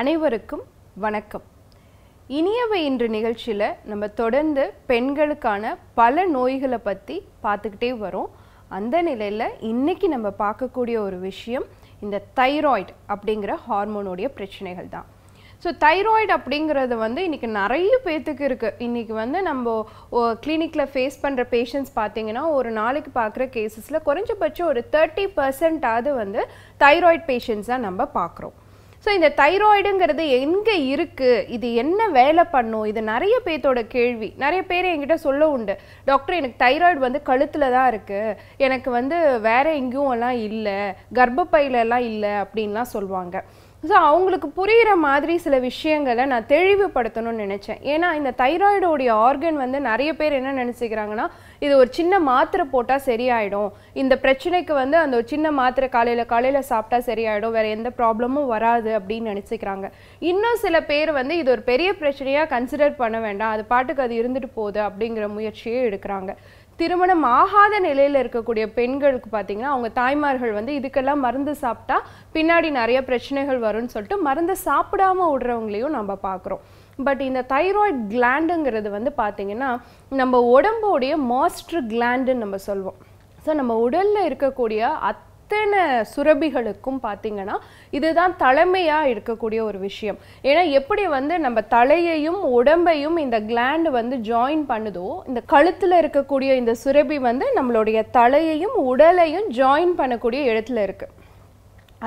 அனைவருக்கும் வணக்கம். இனியவை இன்று நிகழ்ச்சியில் நம்ம தொடர்ந்து பெண்களுக்கான பல நோய்களை பற்றி பார்த்துக்கிட்டே வரோம். அந்த நிலையில் இன்னைக்கு நம்ம பார்க்கக்கூடிய ஒரு விஷயம் இந்த தைராய்டு அப்படிங்கிற ஹார்மோனுடைய பிரச்சனைகள் தான். ஸோ தைராய்டு அப்படிங்கிறது வந்து இன்றைக்கி நிறைய பேர்த்துக்கு இருக்குது இன்றைக்கி வந்து நம்ம கிளினிக்கில் ஃபேஸ் பண்ணுற பேஷண்ட்ஸ் பார்த்தீங்கன்னா ஒரு நாளைக்கு பார்க்குற கேசஸில் குறைஞ்சபட்சம் ஒரு தேர்ட்டி பர்சன்டாவது வந்து தைராய்டு பேஷண்ட்ஸ் தான் நம்ம பார்க்குறோம். ஸோ இந்த தைராய்டுங்கிறது எங்கே இருக்குது இது என்ன வேலை பண்ணும்? இது நிறைய பேர்த்தோட கேள்வி. நிறைய பேர் என்கிட்ட சொல்ல உண்டு. டாக்டர் எனக்கு தைராய்டு வந்து கழுத்தில் தான் இருக்குது எனக்கு வந்து வேற எங்கேயும் எல்லாம் இல்லை. கர்ப்பப்பையிலெல்லாம் இல்லை. அப்படின்லாம் சொல்லுவாங்க ஸோ அவங்களுக்கு புரிகிற மாதிரி சில விஷயங்களை நான் தெளிவுபடுத்தணும்னு நினச்சேன். ஏன்னா இந்த தைராய்டோடைய ஆர்கன் வந்து நிறைய பேர் என்ன நினச்சிக்கிறாங்கன்னா இது ஒரு சின்ன மாத்திரை போட்டால் சரியாயிடும். இந்த பிரச்சனைக்கு வந்து அந்த ஒரு சின்ன மாத்திரை காலையில் காலையில் சாப்பிட்டா சரியாயிடும். வேறு எந்த ப்ராப்ளமும் வராது அப்படின்னு நினச்சிக்கிறாங்க. இன்னும் சில பேர் வந்து இது ஒரு பெரிய பிரச்சனையாக கன்சிடர் பண்ண வேண்டாம். அது பாட்டுக்கு அது இருந்துட்டு போகுது அப்படிங்கிற முயற்சியே எடுக்கிறாங்க. திருமணம் ஆகாத நிலையில் இருக்கக்கூடிய பெண்களுக்கு பார்த்தீங்கன்னா அவங்க தாய்மார்கள் வந்து இதுக்கெல்லாம் மருந்து சாப்பிட்டா பின்னாடி நிறைய பிரச்சனைகள் வரும்னு சொல்லிட்டு மருந்து சாப்பிடாம விடுறவங்களையும் நம்ம பார்க்குறோம் பட் இந்த தைராய்டு கிளாண்டுங்கிறது வந்து பார்த்தீங்கன்னா நம்ம உடம்போடைய மாஸ்டர் கிளாண்டுன்னு நம்ம சொல்வோம். ஸோ நம்ம உடலில் இருக்கக்கூடிய அத் அத்தனை சுரபிகளுக்கும் பார்த்தீங்கன்னா இதுதான் தலைமையாக இருக்கக்கூடிய ஒரு விஷயம். ஏன்னா எப்படி வந்து நம்ம தலையையும் உடம்பையும் இந்த கிளாண்டு வந்து ஜாயின் பண்ணுதோ இந்த கழுத்தில் இருக்கக்கூடிய இந்த சுரபி வந்து நம்மளுடைய தலையையும் உடலையும் ஜாயின் பண்ணக்கூடிய இடத்துல இருக்குது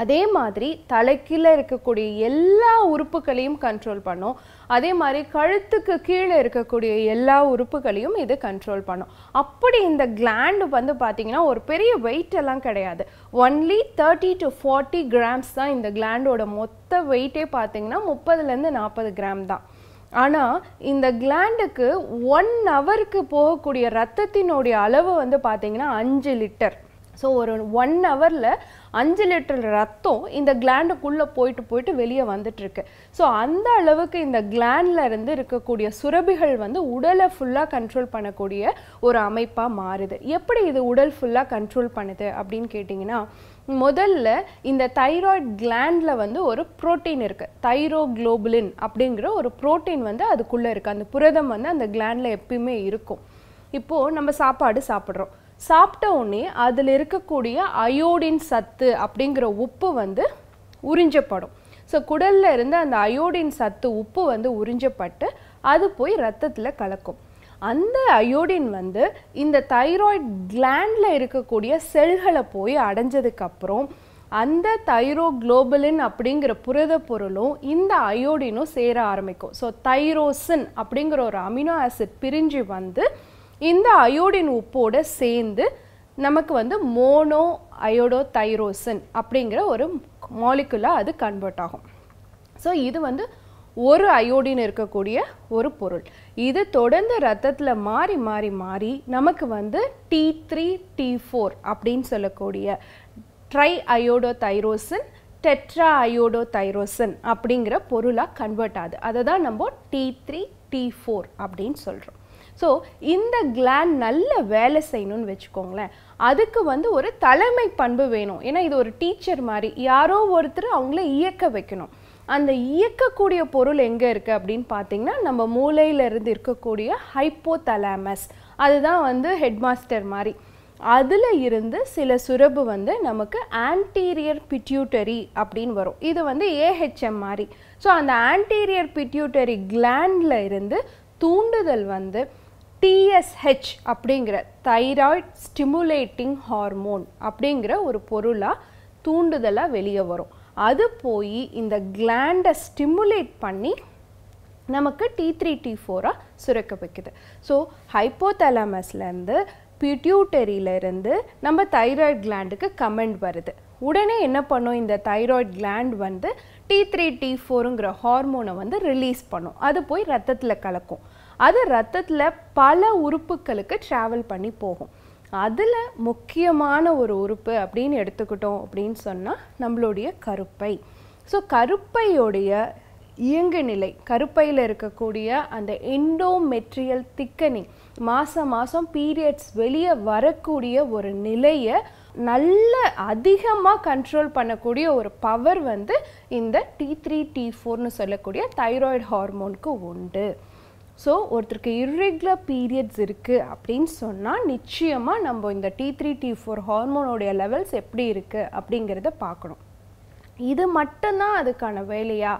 அதே மாதிரி தலைக்கீழே இருக்கக்கூடிய எல்லா உறுப்புகளையும் கண்ட்ரோல் பண்ணும். அதே மாதிரி கழுத்துக்கு கீழே இருக்கக்கூடிய எல்லா உறுப்புகளையும் இது கண்ட்ரோல் பண்ணும். அப்படி இந்த கிளாண்டு வந்து பார்த்தீங்கன்னா ஒரு பெரிய வெயிட் எல்லாம் கிடையாது. Only thirty to forty grams தான் இந்த கிளாண்டோட மொத்த வெயிட்டே பார்த்தீங்கன்னா முப்பதுலேருந்து நாற்பது கிராம் தான். ஆனால் இந்த கிளாண்டுக்கு ஒன் ஹவருக்கு போகக்கூடிய ரத்தத்தினுடைய அளவு வந்து பார்த்தீங்கன்னா அஞ்சு லிட்டர் ஸோ ஒரு ஒன் ஹவரில் அஞ்சு லிட்டர் ரத்தம் இந்த கிளாண்டுக்குள்ளே போயிட்டு போயிட்டு வெளியே வந்துட்டுருக்கு. ஸோ அந்த அளவுக்கு இந்த கிளாண்டில் இருந்து இருக்கக்கூடிய சுரபிகள் வந்து உடலை ஃபுல்லாக கண்ட்ரோல் பண்ணக்கூடிய ஒரு அமைப்பாக மாறுது. எப்படி இது உடல் ஃபுல்லாக கண்ட்ரோல் பண்ணுது அப்படின்னு கேட்டிங்கன்னா முதல்ல இந்த தைராய்டு கிளாண்டில் வந்து ஒரு புரோட்டீன் இருக்குது தைரோக்ளோபுலின் அப்படிங்கிற ஒரு புரோட்டீன் வந்து அதுக்குள்ளே இருக்குது அந்த புரதம் வந்து அந்த கிளாண்டில் எப்பயுமே இருக்கும். இப்போது நம்ம சாப்பாடு சாப்பிட்றோம். சாப்பிட்ட உடனே அதில் இருக்கக்கூடிய அயோடின் சத்து அப்படிங்கிற உப்பு வந்து உறிஞ்சப்படும். ஸோ குடலில் இருந்து அந்த அயோடின் சத்து உப்பு வந்து உறிஞ்சப்பட்டு அது போய் ரத்தத்தில் கலக்கும். அந்த அயோடின் வந்து இந்த தைராய்டு கிளாண்டில் இருக்கக்கூடிய செல்களை போய் அடைஞ்சதுக்கப்புறம் அந்த தைரோ குளோபலின் அப்படிங்கிற புரத பொருளும் இந்த அயோடினும் சேர ஆரம்பிக்கும். ஸோ தைரோசின் அப்படிங்கிற ஒரு அமினோ ஆசிட் பிரிஞ்சு வந்து இந்த அயோடின் உப்போடு சேர்ந்து நமக்கு வந்து மோனோ அயோடோ தைரோசின் அப்படிங்கிற ஒரு மாலிகுலாக அது கன்வெர்ட் ஆகும். ஸோ இது வந்து ஒரு அயோடின் இருக்கக்கூடிய ஒரு பொருள். இது தொடர்ந்து ரத்தத்தில் மாறி மாறி மாறி நமக்கு வந்து டி த்ரீ டி ஃபோர் அப்படின்னு சொல்லக்கூடிய tri iodo tyrosine tetra iodo tyrosine அப்படிங்கிற பொருளாக கன்வெர்ட் ஆகுது. அதை தான் நம்ம டி த்ரீ டி ஃபோர் அப்படின்னு சொல்கிறோம் ஸோ இந்த கிளாண்ட் நல்ல வேலை செய்யணும்னு வச்சுக்கோங்களேன். அதுக்கு வந்து ஒரு தலைமை பண்பு வேணும். ஏன்னா இது ஒரு டீச்சர் மாதிரி. யாரோ ஒருத்தர் அவங்கள இயக்க வைக்கணும். அந்த இயக்கக்கூடிய பொருள் எங்கே இருக்குது அப்படின்னு பார்த்தீங்கன்னா நம்ம மூளையிலிருந்து இருக்கக்கூடிய ஹைப்போதலாமஸ் அதுதான் வந்து ஹெட்மாஸ்டர் மாதிரி. அதில் இருந்து சில சுரப்பு வந்து நமக்கு ஆன்டீரியர் பிட்யூட்டரி அப்படின்னு வரும். இது வந்து ஏஹெச்எம் மாதிரி. ஸோ அந்த ஆன்டீரியர் பிட்யூட்டரி கிளாண்டில் இருந்து தூண்டுதல் வந்து டிஎஸ்ஹெச் அப்படிங்கிற தைராய்ட் ஸ்டிமுலேட்டிங் ஹார்மோன் அப்படிங்கிற ஒரு பொருளாக தூண்டுதலாக வெளியே வரும். அது போய் இந்த கிளாண்டை ஸ்டிமுலேட் பண்ணி நமக்கு டி த்ரீ டி ஃபோராக சுரக்க வைக்குது. ஸோ ஹைப்போதலாமஸ்லேருந்து பிட்யூட்டரியிலேருந்து நம்ம தைராய்ட் கிளாண்டுக்கு கமெண்ட் வருது. உடனே என்ன பண்ணும்? இந்த தைராய்ட் கிளாண்ட் வந்து டி த்ரீ டி ஃபோருங்கிற ஹார்மோனை வந்து ரிலீஸ் பண்ணும். அது போய் ரத்தத்தில் கலக்கும். அது ரத்தத்தில் பல உறுப்புகளுக்கு ட்ராவல் பண்ணி போகும். அதில் முக்கியமான ஒரு உறுப்பு அப்படின்னு எடுத்துக்கிட்டோம் அப்படின்னு சொன்னால் நம்மளுடைய கருப்பை. ஸோ கருப்பையோடைய இயங்கு நிலை கருப்பையில் இருக்கக்கூடிய அந்த எண்டோமெட்ரியல் திக்கனிங் மாதம் மாதம் பீரியட்ஸ் வெளியே வரக்கூடிய ஒரு நிலையை நல்ல அதிகமாக கண்ட்ரோல் பண்ணக்கூடிய ஒரு பவர் வந்து இந்த டி த்ரீ டி ஃபோர்னு சொல்லக்கூடிய தைராய்டு ஹார்மோனுக்கு உண்டு. ஸோ ஒருத்தருக்கு இர்ரெகுலர் பீரியட்ஸ் இருக்குது அப்படின்னு சொன்னால் நிச்சயமாக நம்ம இந்த டி த்ரீ டி ஃபோர் ஹார்மோனோடைய லெவல்ஸ் எப்படி இருக்குது அப்படிங்கிறத பார்க்கணும். இது மட்டும்தான் அதுக்கான வேலையா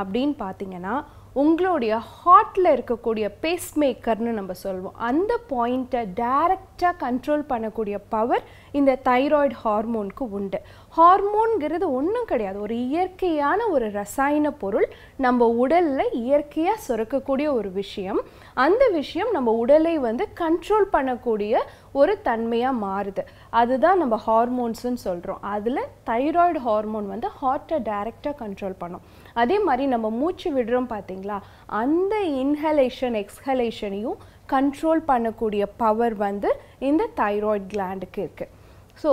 அப்படின்னு பார்த்தீங்கன்னா உங்களுடைய ஹார்ட்டில் இருக்கக்கூடிய பேஸ் மேக்கர்னு நம்ம சொல்லுவோம் அந்த பாயிண்ட்டை டைரக்டாக கண்ட்ரோல் பண்ணக்கூடிய பவர் இந்த தைராய்டு ஹார்மோனுக்கு உண்டு. ஹார்மோன்கிறது ஒன்றும் கிடையாது. ஒரு இயற்கையான ஒரு ரசாயன பொருள் நம்ம உடலில் இயற்கையாக சுரக்கக்கூடிய ஒரு விஷயம். அந்த விஷயம் நம்ம உடலை வந்து கண்ட்ரோல் பண்ணக்கூடிய ஒரு தன்மையாக மாறுது. அதுதான் நம்ம ஹார்மோன்ஸ்னு சொல்கிறோம் அதில் தைராய்டு ஹார்மோன் வந்து ஹார்ட்டை டைரெக்டாக கண்ட்ரோல் பண்ணும். அதே மாதிரி நம்ம மூச்சு விடுறோம் பார்த்தீங்களா? அந்த இன்ஹலேஷன் எக்ஸ்ஹலேஷனையும் கண்ட்ரோல் பண்ணக்கூடிய பவர் வந்து இந்த தைராய்டு கிளாண்டுக்கு இருக்குது ஸோ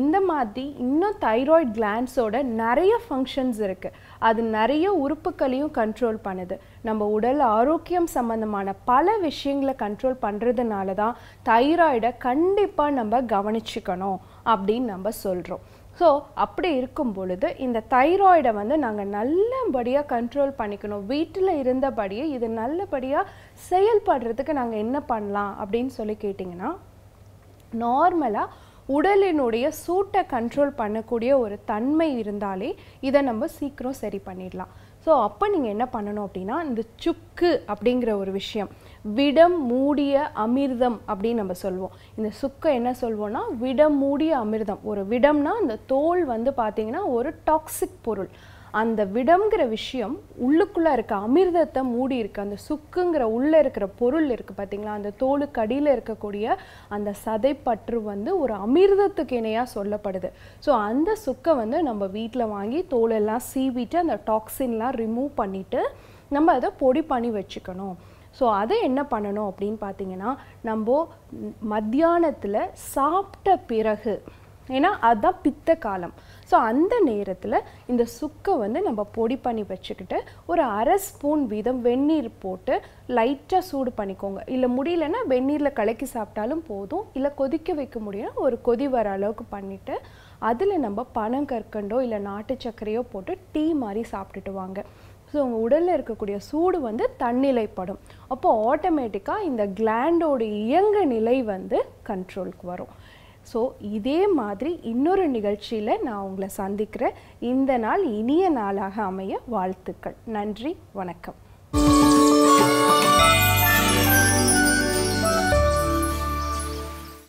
இந்த மாதிரி இன்னும் தைராய்டு கிளாண்ட்ஸோட நிறைய ஃபங்க்ஷன்ஸ் இருக்குது அது நிறைய உறுப்புகளையும் கண்ட்ரோல் பண்ணுது. நம்ம உடல் ஆரோக்கியம் சம்மந்தமான பல விஷயங்களை கண்ட்ரோல் பண்ணுறதுனால தான் தைராய்டை கண்டிப்பாக நம்ம கவனிச்சுக்கணும் அப்படின்னு நம்ம சொல்கிறோம் ஸோ அப்படி இருக்கும் பொழுது இந்த தைராய்டை வந்து நாங்கள் நல்லபடியாக கண்ட்ரோல் பண்ணிக்கணும். வீட்டில் இருந்தபடியே இது நல்லபடியாக செயல்படுறதுக்கு நாங்கள் என்ன பண்ணலாம் அப்படின்னு சொல்லி கேட்டிங்கன்னா நார்மலாக உடலினுடைய சூட்டை கண்ட்ரோல் பண்ணக்கூடிய ஒரு தன்மை இருந்தாலே இதை நம்ம சீக்கிரம் சரி பண்ணிடலாம். ஸோ அப்போ நீங்கள் என்ன பண்ணணும் அப்படின்னா இந்த சுக்கு அப்படிங்கிற ஒரு விஷயம் விடம் மூடிய அமிர்தம் அப்படின்னு நம்ம சொல்லுவோம் இந்த சுக்கை என்ன சொல்வோம்னா விடம் மூடிய அமிர்தம். ஒரு விடம்னா அந்த தோல் வந்து பார்த்திங்கன்னா ஒரு டாக்ஸிக் பொருள். அந்த விடம்ங்கிற விஷயம் உள்ளுக்குள்ளே இருக்க அமிர்தத்தை மூடி இருக்கு அந்த சுக்குங்கிற உள்ளே இருக்கிற பொருள் இருக்குது பார்த்தீங்களா அந்த தோலுக்கு அடியில் இருக்கக்கூடிய அந்த சதைப்பற்று வந்து ஒரு அமிர்தத்துக்கு இணையாக சொல்லப்படுது. ஸோ அந்த சுக்கை வந்து நம்ம வீட்டில் வாங்கி தோலெல்லாம் சீவிட்டு அந்த டாக்ஸின்லாம் ரிமூவ் பண்ணிவிட்டு நம்ம அதை பொடி பண்ணி வச்சுக்கணும். ஸோ அதை என்ன பண்ணணும் அப்படின்னு பார்த்தீங்கன்னா நம்ம மத்தியானத்தில் சாப்பிட்ட பிறகு ஏன்னா அதுதான் பித்த காலம். ஸோ அந்த நேரத்தில் இந்த சுக்கை வந்து நம்ம பொடி பண்ணி வச்சுக்கிட்டு ஒரு அரை ஸ்பூன் வீதம் வெந்நீர் போட்டு லைட்டாக சூடு பண்ணிக்கோங்க. இல்லை முடியலன்னா வெந்நீரில் கலக்கி சாப்பிட்டாலும் போதும். இல்லை கொதிக்க வைக்க முடியும் ஒரு கொதி வர அளவுக்கு பண்ணிவிட்டு அதில் நம்ம பனங்கற்கண்டோ இல்லை நாட்டு சர்க்கரையோ போட்டு டீ மாதிரி சாப்பிட்டுட்டு வாங்க. ஸோ உங்கள் உடலில் இருக்கக்கூடிய சூடு வந்து தன்னிலைப்படும். அப்போது ஆட்டோமேட்டிக்காக இந்த கிளாண்டோட இயங்க நிலை வந்து கண்ட்ரோலுக்கு வரும். ஸோ இதே மாதிரி இன்னொரு நிகழ்ச்சியில் நான் உங்களை சந்திக்கிறேன். இந்த நாள் இனிய நாளாக அமைய வாழ்த்துக்கள். நன்றி வணக்கம்.